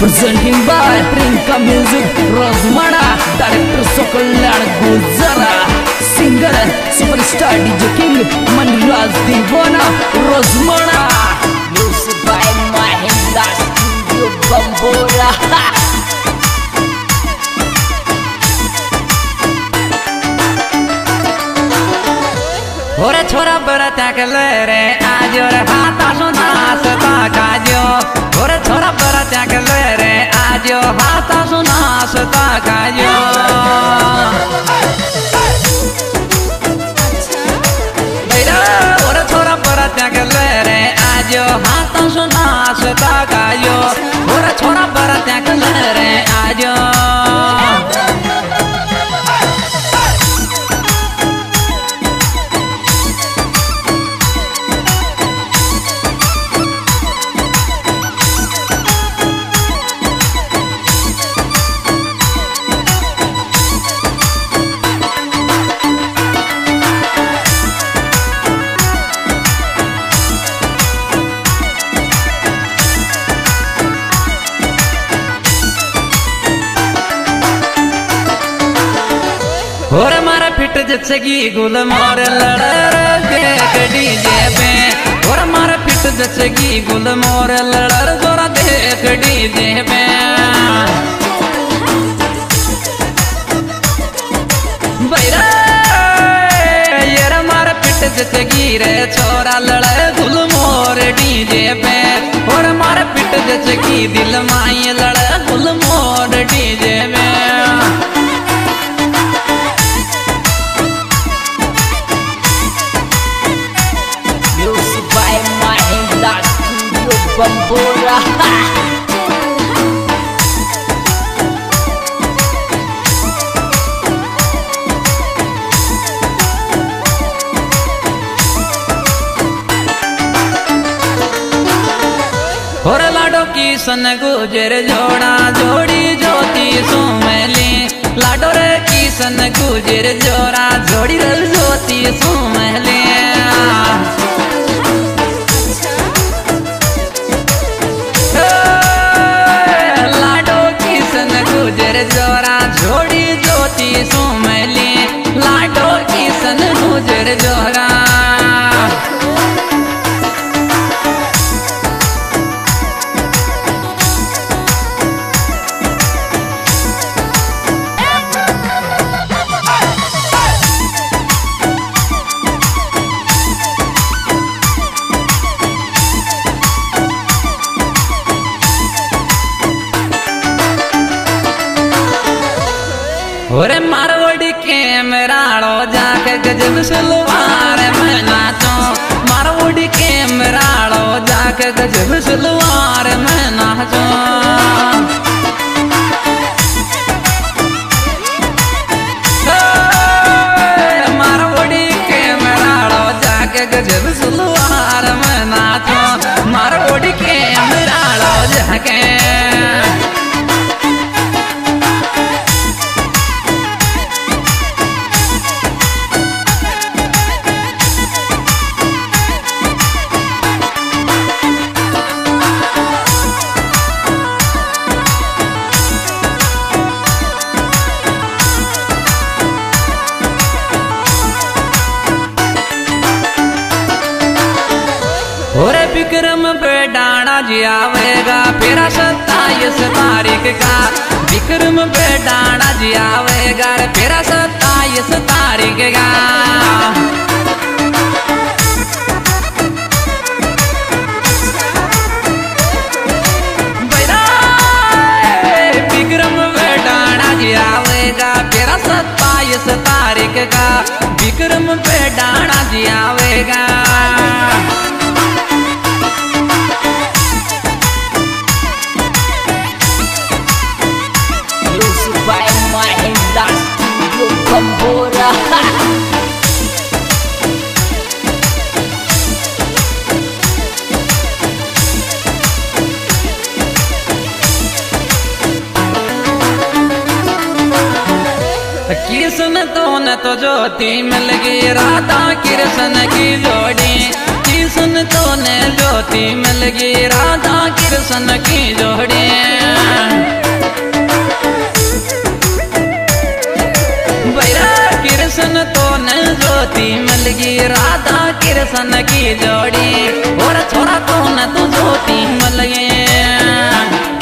presenting by Prinka Music Rosmana Director Sokolad Guzara Singer Superstar DJ King Manraj Divana Rosmana Music by Mahinda Studio Bambora ओरे छोरा बरा त्याकल रे आज और हाथा सुना सता काजो ओरे छोरा त्याग त्याकल रे, आज हाथा सुना, सता काजो हाथ सुना, सता काजो ओरे छोरा बरा त्याकल रे, आज जचगी गुल मोर और मारा फिट जचगी गुल मोर लड़र जोरा देख रे छोरा लड़ गुल मोर और मारा फिट जचगी दिल माई लड़ गुल मोर डीजे पे और लाडो की सन गुजर जोड़ा, जोड़ी ज्योति सुमली। लाडो रे की सन गुजर जोड़ा, जोड़ी रल ज्योति सुमली। गुजर गजब सलवार में नाचो मारवड़ी के मेराड़ो जाके गजब सलवार में नाचो विक्रम बेडाना जी आवेगा, फिर सत्ताईस तारीख का। विक्रम बेडाना जी आवेगा, फिर सत्ताईस तारीख का। तारीख का। विक्रम बेडाना जी आवेगा। तो ज्योति मिल गई राधा कृष्ण की जोड़ी। कृष्ण तो ने ज्योति मिल गई राधा कृष्ण की जोड़ी। राधा कृष्ण की जोड़ी। और छोरा तो न तू ज्योति मिल गई।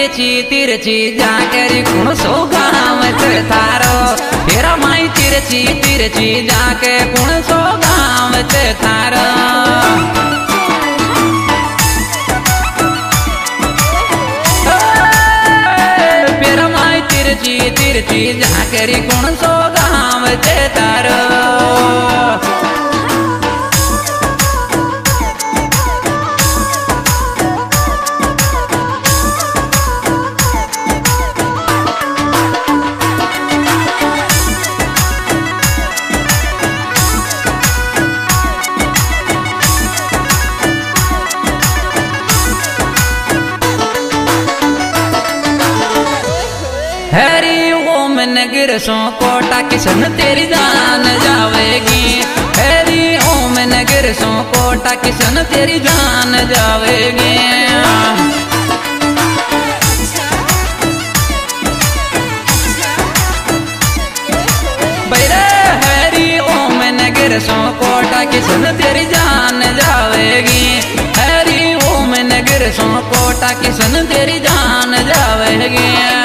तिरची तिरची जाकर कुण सो गाँव थारो? फेरा माई तिरची तिरची जाके कुण सो गाँव थारो? फेरा माई तिरची तिरची जाकर कुण सो गाँव थारो? सो कोटा किशन तेरी जान जावेगी। हरी ओम नगर सो कोटा किशन तेरी जान जावेगी। सो कोटा किशन तेरी जान जावेगी। हरी ओम नगर सो कोटा किशन तेरी जान जावेगी।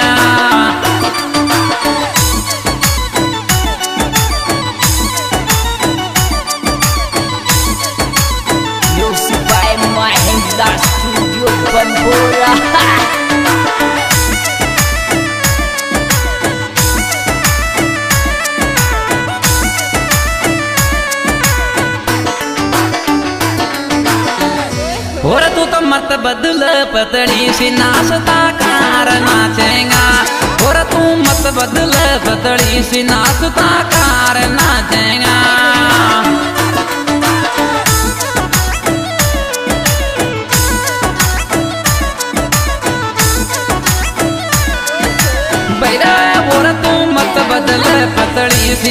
बदल पतड़ी सी नाचता कार नाचेगा। और तू मत बदल पतड़ी सी नाचता कार नाचेगा। मत बदल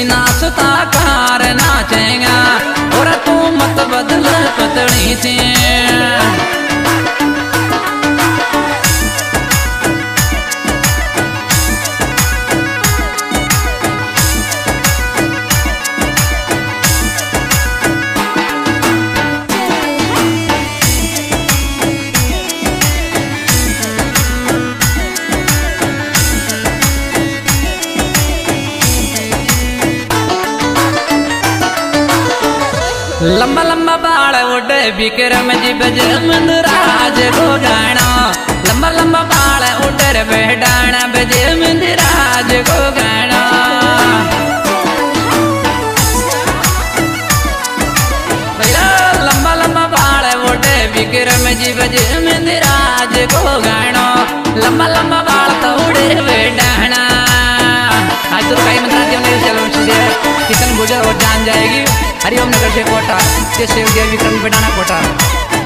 नाचता कार नाचेगा। और तू मत बदल पतड़ी सी लंबा लंबा बाल उड़े विक्रम जी बजमंद राज को गाना। लंबा लंबा बाल उडर बेडाना बजमंद राज को गाना। लंबा लंबा बाल उड़े विक्रम जी बजमंद राज हरिओम नगर से कोटा से शिव देव कोटा।